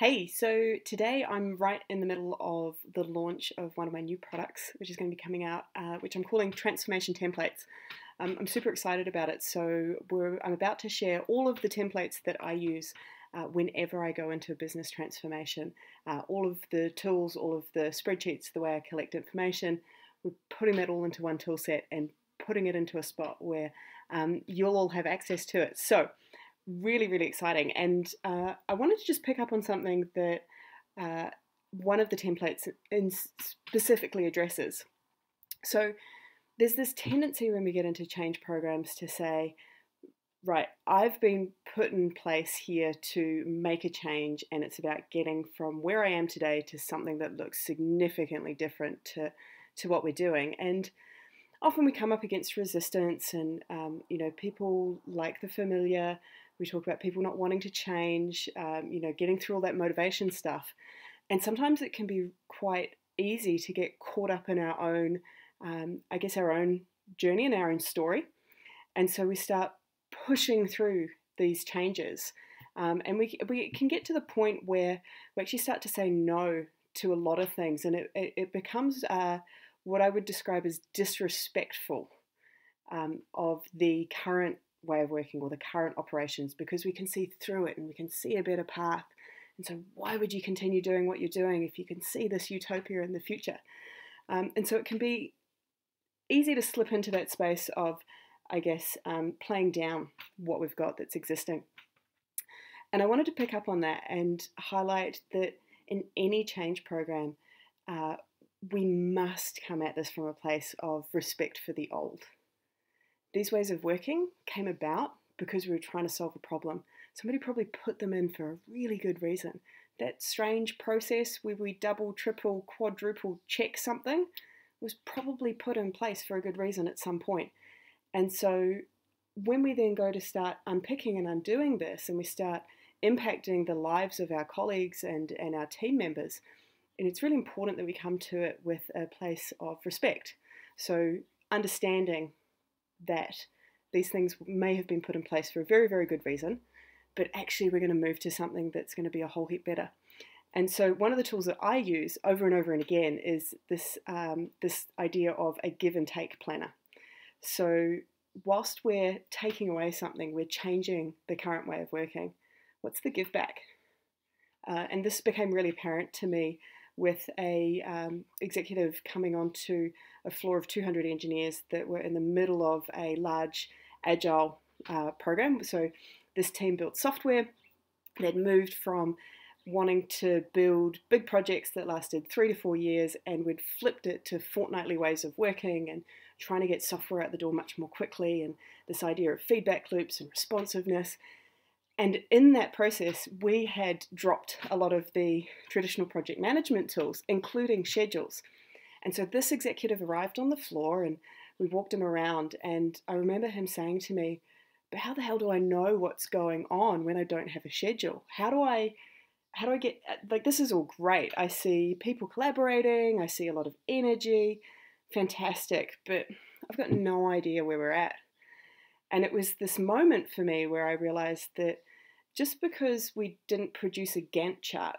Hey, so today I'm right in the middle of the launch of one of my new products, which is going to be coming out, uh, which I'm calling Transformation Templates. Um, I'm super excited about it. So I'm about to share all of the templates that I use uh, whenever I go into a business transformation. Uh, all of the tools, all of the spreadsheets, the way I collect information, we're putting that all into one tool set and putting it into a spot where um, you'll all have access to it. So really, really exciting. And uh, I wanted to just pick up on something that uh, one of the templates specifically addresses. So there's this tendency when we get into change programs to say, right, I've been put in place here to make a change, and it's about getting from where I am today to something that looks significantly different to, to what we're doing. And often we come up against resistance, and um, you know, people like the familiar. We talk about people not wanting to change, um, you know, getting through all that motivation stuff. And sometimes it can be quite easy to get caught up in our own, um, I guess, our own journey and our own story. And so we start pushing through these changes. Um, and we, we can get to the point where we actually start to say no to a lot of things. And it, it, it becomes uh, what I would describe as disrespectful um, of the current way of working or the current operations because we can see through it and we can see a better path. And so, why would you continue doing what you're doing if you can see this utopia in the future? Um, and so, it can be easy to slip into that space of, I guess, um, playing down what we've got that's existing. And I wanted to pick up on that and highlight that in any change program, uh, we must come at this from a place of respect for the old. These ways of working came about because we were trying to solve a problem. Somebody probably put them in for a really good reason. That strange process where we double, triple, quadruple check something was probably put in place for a good reason at some point. And so when we then go to start unpicking and undoing this and we start impacting the lives of our colleagues and, and our team members, and it's really important that we come to it with a place of respect. So understanding that these things may have been put in place for a very, very good reason, but actually we're going to move to something that's going to be a whole heap better. And so one of the tools that I use over and over and again is this um, this idea of a give and take planner. So whilst we're taking away something, we're changing the current way of working. What's the give back? Uh, and this became really apparent to me with a um, executive coming onto a floor of 200 engineers that were in the middle of a large agile uh, program. So this team built software. They'd moved from wanting to build big projects that lasted three to four years and we'd flipped it to fortnightly ways of working and trying to get software out the door much more quickly and this idea of feedback loops and responsiveness and in that process, we had dropped a lot of the traditional project management tools, including schedules. And so this executive arrived on the floor and we walked him around. And I remember him saying to me, But how the hell do I know what's going on when I don't have a schedule? How do I how do I get uh, like this is all great. I see people collaborating, I see a lot of energy, fantastic, but I've got no idea where we're at. And it was this moment for me where I realized that just because we didn't produce a Gantt chart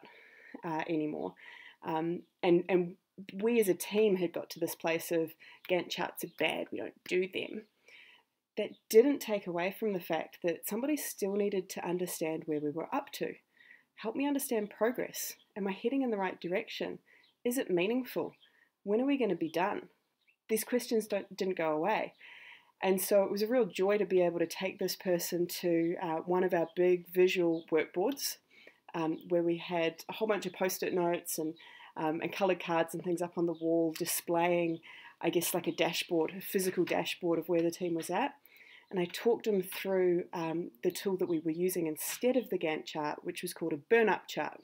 uh, anymore, um, and and we as a team had got to this place of Gantt charts are bad, we don't do them. That didn't take away from the fact that somebody still needed to understand where we were up to. Help me understand progress. Am I heading in the right direction? Is it meaningful? When are we going to be done? These questions don't, didn't go away. And so it was a real joy to be able to take this person to uh, one of our big visual workboards um, where we had a whole bunch of post it notes and, um, and coloured cards and things up on the wall displaying, I guess, like a dashboard, a physical dashboard of where the team was at. And I talked them through um, the tool that we were using instead of the Gantt chart, which was called a burn up chart.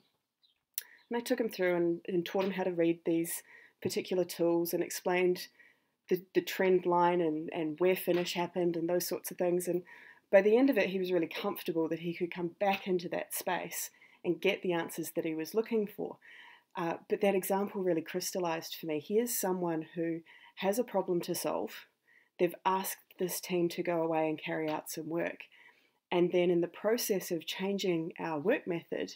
And I took them through and, and taught them how to read these particular tools and explained the, the trend line and, and where finish happened and those sorts of things. And by the end of it, he was really comfortable that he could come back into that space and get the answers that he was looking for. Uh, but that example really crystallized for me. Here's someone who has a problem to solve. They've asked this team to go away and carry out some work. And then, in the process of changing our work method,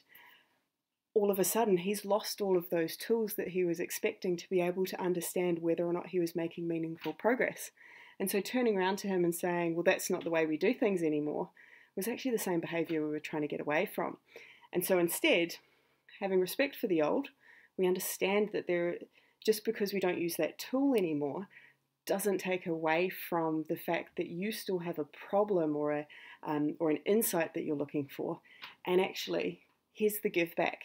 all of a sudden he's lost all of those tools that he was expecting to be able to understand whether or not he was making meaningful progress. And so turning around to him and saying, well, that's not the way we do things anymore, was actually the same behavior we were trying to get away from. And so instead, having respect for the old, we understand that there, just because we don't use that tool anymore, doesn't take away from the fact that you still have a problem or a um, or an insight that you're looking for, and actually, here's the give back.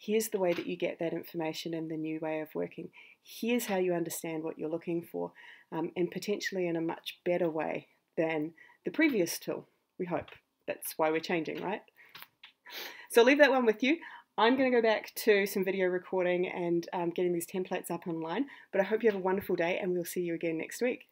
Here's the way that you get that information and the new way of working. Here's how you understand what you're looking for, um, and potentially in a much better way than the previous tool. We hope. That's why we're changing, right? So I'll leave that one with you. I'm going to go back to some video recording and um, getting these templates up online, but I hope you have a wonderful day and we'll see you again next week.